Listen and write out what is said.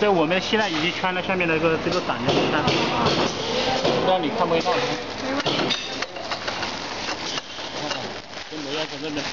在我们现在已经圈了下面的这个这个挡的子弹不知道你看没看到？没问题先不要在这边